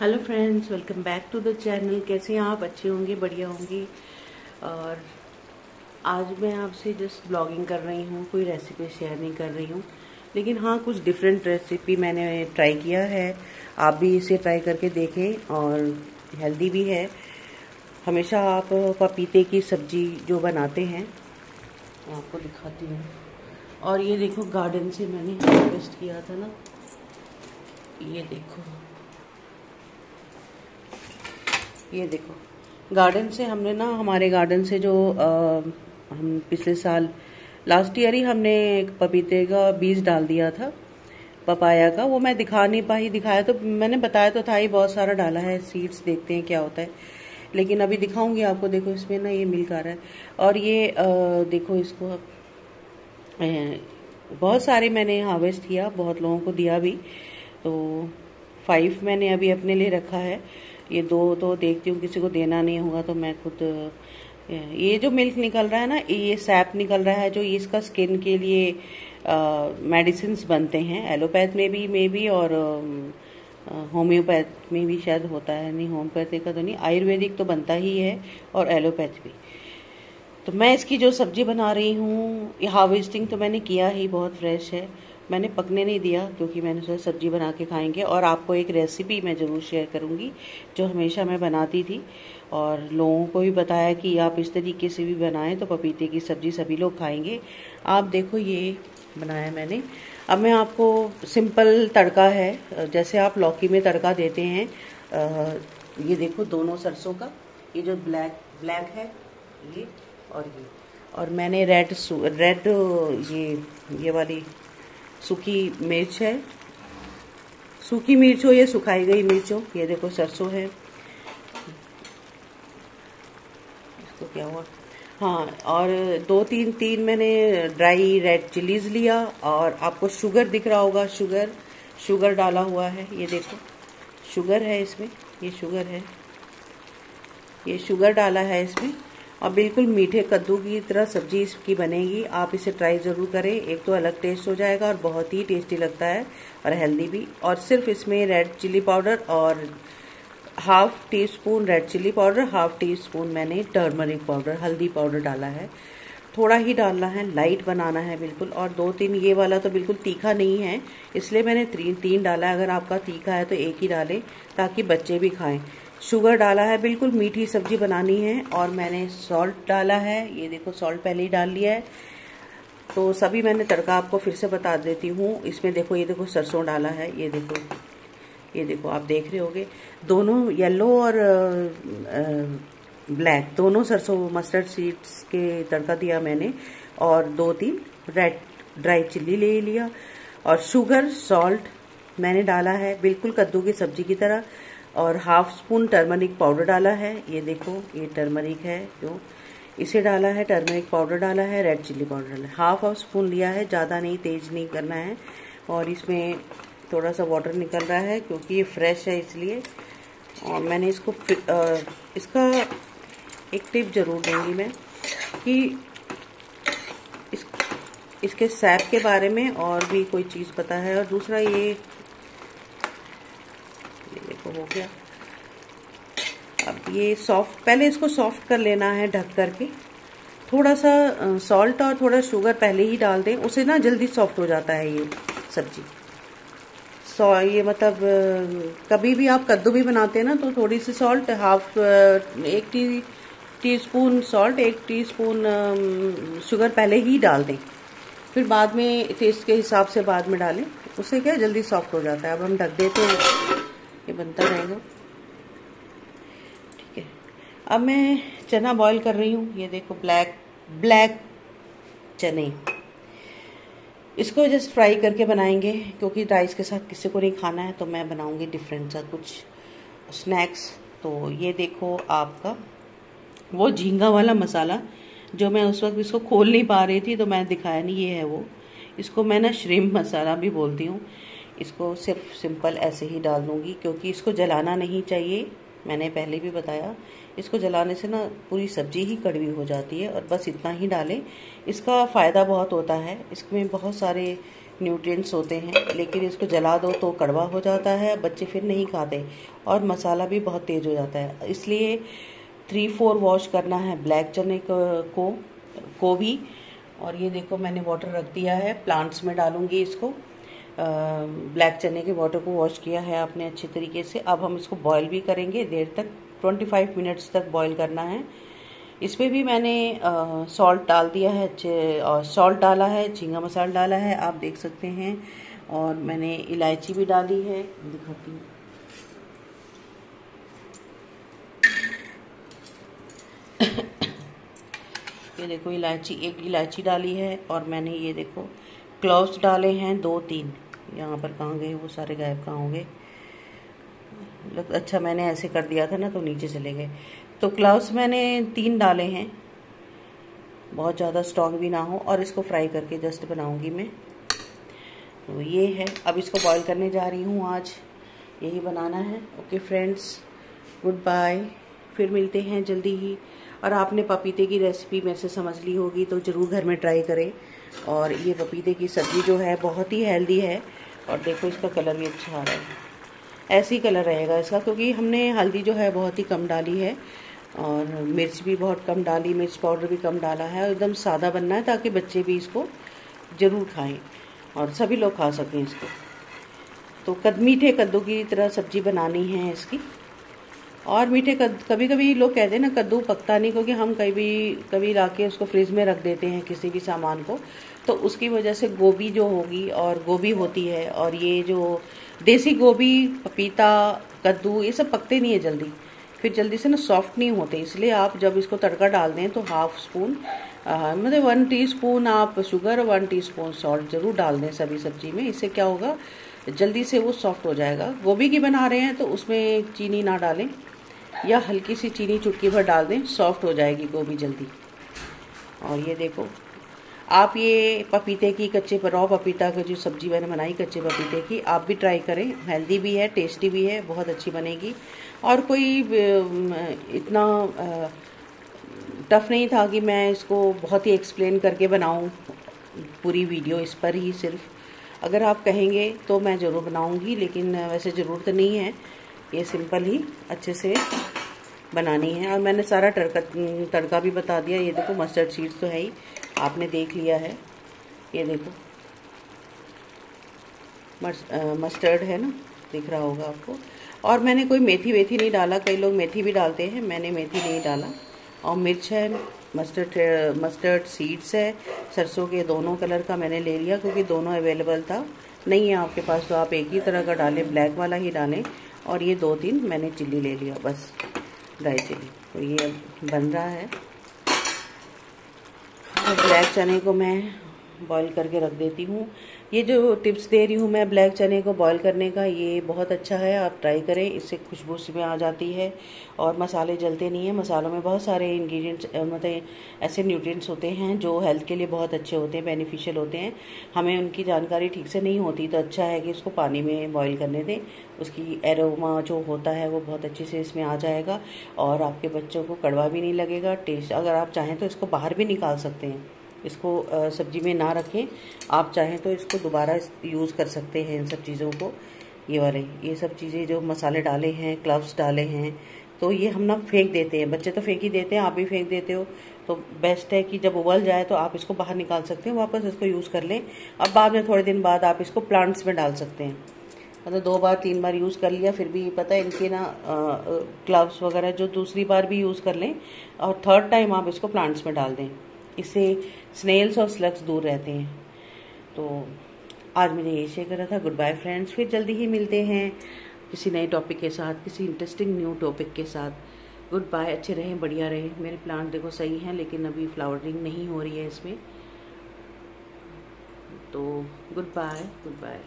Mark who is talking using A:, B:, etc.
A: Hello friends welcome back to the channel कैसे हैं आप? अच्छे होंगे, बढ़िया होंगे। और आज मैं आपसे जस्ट ब्लॉगिंग कर रही हूँ, कोई रेसिपी शेयर नहीं कर रही हूँ। लेकिन हाँ कुछ डिफरेंट रेसिपी मैंने ट्राई किया है। आप भी इसे ट्राई करके देखें और हेल्दी भी है। हमेशा आप पपीते की सब्ज़ी जो बनाते हैं आपको दिखाती हूँ। और ये देखो गार्डन से मैंने हार्वेस्ट किया था ना। ये देखो। ये देखो। गार्डन से हमने ना हमारे गार्डन से जो आ, हम पिछले साल लास्ट ईयर ही हमने पपीते का बीज डाल दिया था पपाया का। वो मैं दिखा नहीं पाई दिखाया तो मैंने बताया तो था ही बहुत सारा डाला है सीड्स देखते हैं क्या होता है। लेकिन अभी दिखाऊँगी आपको देखो इसमें ना ये मिल्क आ रहा है। और ये आ, देखो इसको आ, बहुत सारे मैंने हार्वेस्ट किया बहुत लोगों को दिया भी। तो फाइव मैंने अभी अपने लिए रखा है। ये दो तो देखती हूँ, किसी को देना नहीं होगा तो मैं खुद ये जो मिल्क निकल रहा है ना, ये सैप निकल रहा है, जो इसका स्किन के लिए मेडिसिन बनते हैं एलोपैथ में भी, मे भी और होम्योपैथ में भी शायद होता है, नहीं होम्योपैथिक का तो नहीं, आयुर्वेदिक तो बनता ही है और एलोपैथ भी। तो मैं इसकी जो सब्ज़ी बना रही हूँ हार्वेस्टिंग तो मैंने किया ही, बहुत फ्रेश है। मैंने पकने नहीं दिया, क्योंकि मैंने सोचा सब्ज़ी बना के खाएँगे। और आपको एक रेसिपी मैं ज़रूर शेयर करूँगी, जो हमेशा मैं बनाती थी। और लोगों को भी बताया कि आप इस तरीके से भी बनाएँ तो पपीते की सब्ज़ी सभी लोग खाएँगे। आप देखो, ये बनाया मैंने। अब मैं आपको सिंपल तड़का है, जैसे आप लौकी में तड़का देते हैं ये देखो दोनों सरसों का। ये जो ब्लैक ब्लैक है, ये और ये। और मैंने रेड रेड ये ये वाली सूखी मिर्च है। सूखी मिर्च हो या सुखाई गई मिर्च हो ये देखो सरसों है। इसको क्या हुआ? हाँ और दो तीन तीन मैंने ड्राई रेड चिलीज लिया, और आपको शुगर दिख रहा होगा शुगर शुगर डाला हुआ है, ये देखो। शुगर है इसमें, ये शुगर है। ये शुगर डाला है इसमें। और बिल्कुल मीठे कद्दू की तरह सब्ज़ी इसकी बनेगी। आप इसे ट्राई ज़रूर करें। एक तो अलग टेस्ट हो जाएगा और बहुत ही टेस्टी लगता है और हेल्दी भी। और सिर्फ़ इसमें रेड चिली पाउडर और half teaspoon red chilli powder half teaspoon मैंने टर्मरिक पाउडर हल्दी पाउडर डाला है। थोड़ा ही डालना है लाइट बनाना है बिल्कुल। और दो तीन, ये वाला तो बिल्कुल तीखा नहीं है, इसलिए मैंने तीन तीन डाला है। अगर आपका तीखा है तो एक ही डालें ताकि बच्चे भी खाएँ। शुगर डाला है, बिल्कुल मीठी सब्ज़ी बनानी है और मैंने सॉल्ट डाला है। ये देखो सॉल्ट पहले ही डाल लिया है। तो सभी मैंने तड़का आपको फिर से बता देती हूँ। इसमें देखो, ये देखो, सरसों डाला है। ये देखो ये देखो, आप देख रहे होगे। दोनों येलो और ब्लैक दोनों सरसों मस्टर्ड सीड्स के तड़का दिया मैंने और दो तीन रेड ड्राई चिल्ली ले लिया। और शुगर सॉल्ट मैंने डाला है, बिल्कुल कद्दू की सब्ज़ी की तरह। और हाफ़ स्पून टर्मरिक पाउडर डाला है। ये देखो, ये टर्मरिक है, जो इसे डाला है, टर्मरिक पाउडर डाला है, रेड चिल्ली पाउडर डाला है। हाफ़ हाफ़ स्पून लिया है, ज़्यादा नहीं, तेज नहीं करना है। और इसमें थोड़ा सा वाटर निकल रहा है, क्योंकि ये फ्रेश है इसलिए। और मैंने इसको इसका एक टिप ज़रूर दूँगी मैं कि इस, इसके सैप के बारे में और भी कोई चीज़ पता है। और दूसरा ये हो गया। अब ये सॉफ्ट पहले इसको सॉफ्ट कर लेना है ढक करके। थोड़ा सा सॉल्ट और थोड़ा शुगर पहले ही डाल दें, उसे ना जल्दी सॉफ्ट हो जाता है ये सब्ज़ी। सौ ये मतलब कभी भी आप कद्दू भी बनाते हैं ना तो थोड़ी सी सॉल्ट हाफ़ एक टी टी स्पून सॉल्ट एक टी स्पून शुगर पहले ही डाल दें। फिर बाद में टेस्ट के हिसाब से बाद में डालें। उससे क्या, जल्दी सॉफ्ट हो जाता है। अब हम ढक देते हैं। बनता रहेगा। ठीक है। अब मैं चना बॉईल कर रही हूँ। ये देखो ब्लैक ब्लैक चने। इसको जस्ट फ्राई करके बनाएँगे, क्योंकि राइस के साथ किसी को नहीं खाना है तो मैं बनाऊँगी डिफरेंट सा कुछ स्नैक्स तो ये देखो आपका, वो झींगा वाला मसाला, जो मैं उस वक्त इसको खोल नहीं पा रही थी तो मैं दिखाया नहीं, ये है वो। इसको मैं ना श्रिम मसाला भी बोलती हूँ। इसको सिर्फ़ सिंपल ऐसे ही डाल दूँगी, क्योंकि इसको जलाना नहीं चाहिए। मैंने पहले भी बताया, इसको जलाने से ना पूरी सब्ज़ी ही कड़वी हो जाती है, और बस इतना ही डालें। इसका फ़ायदा बहुत होता है, इसमें बहुत सारे न्यूट्रिएंट्स होते हैं, लेकिन इसको जला दो तो कड़वा हो जाता है, बच्चे फिर नहीं खाते, और मसाला भी बहुत तेज़ हो जाता है। इसलिए थ्री फोर वॉश करना है ब्लैक चने को को भी और ये देखो मैंने वाटर रख दिया है प्लांट्स में डालूँगी इसको। ब्लैक चने के वाटर को वॉश किया है आपने अच्छे तरीके से। अब हम इसको बॉईल भी करेंगे, देर तक 25 मिनट्स तक बॉईल करना है। इसमें भी मैंने सॉल्ट डाल दिया है और सॉल्ट डाला है, झींगा मसाला डाला है, आप देख सकते हैं। और मैंने इलायची भी डाली है, दिखाती हूँ। ये देखो, इलायची, एक इलायची डाली है, और मैंने ये देखो क्लोव्स डाले हैं, दो, तीन। यहाँ पर कहाँ गए वो सारे गायब कहाँ होंगे? अच्छा मैंने ऐसे कर दिया था ना तो नीचे चले गए। तो क्लाउस मैंने तीन डाले हैं। बहुत ज़्यादा स्ट्रॉन्ग भी ना हो, और इसको फ्राई करके जस्ट बनाऊँगी मैं। तो ये है। अब इसको बॉईल करने जा रही हूँ आज। यही बनाना है। ओके फ्रेंड्स गुड बाय फिर मिलते हैं जल्दी ही। और आपने पपीते की रेसिपी मेरे से समझ ली होगी तो ज़रूर घर में ट्राई करें। और ये पपीते की सब्ज़ी जो है, बहुत ही हेल्दी है। और देखो, इसका कलर भी अच्छा आ रहा है। ऐसे ही कलर रहेगा इसका, क्योंकि हमने हल्दी जो है, बहुत ही कम डाली है। और मिर्च भी बहुत कम डाली, मिर्च पाउडर भी कम डाला है। और एकदम सादा बनना है, ताकि बच्चे भी इसको ज़रूर खाएँ और सभी लोग खा सकें इसको। तो कद, मीठे कद्दू की तरह सब्ज़ी बनानी है इसकी। और मीठे कद कभी कभी लोग कहते हैं ना, कद्दू पकता नहीं, क्योंकि हम कभी कभी ला के उसको फ्रिज में रख देते हैं किसी भी सामान को। तो उसकी वजह से गोभी जो होगी और गोभी होती है, और ये जो देसी गोभी, पपीता, कद्दू, ये सब पकते नहीं है जल्दी। फिर जल्दी से ना सॉफ्ट नहीं होते, इसलिए आप जब इसको तड़का डाल दें तो हाफ़ स्पून मतलब वन टीस्पून आप शुगर वन टीस्पून सॉल्ट ज़रूर डाल दें सभी सब्ज़ी में। इससे क्या होगा, जल्दी से वो सॉफ्ट हो जाएगा। गोभी की बना रहे हैं तो उसमें चीनी ना डालें। या हल्की सी चीनी चुटकी भर डाल दें सॉफ्ट हो जाएगी गोभी जल्दी। और ये देखो, आप ये पपीते की, कच्चे रॉ पपीता की जो सब्ज़ी मैंने बनाई, कच्चे पपीते की, आप भी ट्राई करें। हेल्दी भी है टेस्टी भी है, बहुत अच्छी बनेगी। और कोई इतना टफ नहीं था कि मैं इसको बहुत ही एक्सप्लेन करके बनाऊँ, पूरी वीडियो इस पर ही सिर्फ़। अगर आप कहेंगे तो मैं ज़रूर बनाऊँगी, लेकिन वैसे ज़रूरत नहीं है। ये सिंपल ही, अच्छे से बनानी है और मैंने सारा तड़का तड़का भी बता दिया। ये देखो मस्टर्ड सीड्स तो है ही। आपने देख लिया है। ये देखो। मस्टर्ड है ना? दिख रहा होगा आपको। और मैंने कोई मेथी वेथी नहीं डाला। कई लोग मेथी भी डालते हैं। मैंने मेथी नहीं डाला। और मिर्च है मस्टर्ड मस्टर्ड सीड्स है। सरसों के दोनों कलर का मैंने ले लिया क्योंकि दोनों अवेलेबल था। नहीं है आपके पास तो आप एक ही तरह का डालें। ब्लैक वाला ही डालें। और ये दो तीन मैंने चिल्ली ले लिया, बस। चिल्ली तो ये अब बन रहा है। ब्लैक चने को मैं बॉईल करके रख देती हूँ। ये जो टिप्स दे रही हूँ मैं ब्लैक चने को बॉईल करने का, ये बहुत अच्छा है, आप ट्राई करें, इससे खुशबू में आ जाती है और मसाले जलते नहीं हैं। मसालों में बहुत सारे इंग्रेडिएंट्स मतलब ऐसे न्यूट्रिएंट्स होते हैं जो हेल्थ के लिए बहुत अच्छे होते हैं बेनिफिशियल होते हैं। हमें उनकी जानकारी ठीक से नहीं होती तो अच्छा है कि इसको पानी में बॉयल करने दें। उसकी एरोमा जो होता है वो बहुत अच्छे से इसमें आ जाएगा और आपके बच्चों को कड़वा भी नहीं लगेगा टेस्ट अगर आप चाहें तो इसको बाहर भी निकाल सकते हैं। इसको सब्ज़ी में ना रखें। आप चाहें तो इसको दोबारा यूज़ कर सकते हैं इन सब चीज़ों को। ये वाले, ये सब चीज़ें जो मसाले डाले हैं क्लव्स डाले हैं तो ये हम ना फेंक देते हैं। बच्चे तो फेंक ही देते हैं, आप भी फेंक देते हो। तो बेस्ट है कि जब उबल जाए तो आप इसको बाहर निकाल सकते हैं, वापस इसको यूज़ कर लें। अब बाद में थोड़े दिन बाद आप इसको प्लांट्स में डाल सकते हैं। मतलब दो बार, तीन बार यूज़ कर लिया, फिर भी पता है इनके ना ग्लव्स वगैरह जो दूसरी बार भी यूज़ कर लें, और थर्ड टाइम आप इसको प्लांट्स में डाल दें। इससे स्नेल्स और स्लग्स दूर रहते हैं। तो आज मैंने ये शेयर करा था। गुड बाय फ्रेंड्स फिर जल्दी ही मिलते हैं किसी नए टॉपिक के साथ, किसी इंटरेस्टिंग न्यू टॉपिक के साथ। गुड बाय अच्छे रहें, बढ़िया रहें। मेरे प्लांट देखो सही हैं, लेकिन अभी फ्लावरिंग नहीं हो रही है इसमें। तो गुड बाय गुड बाय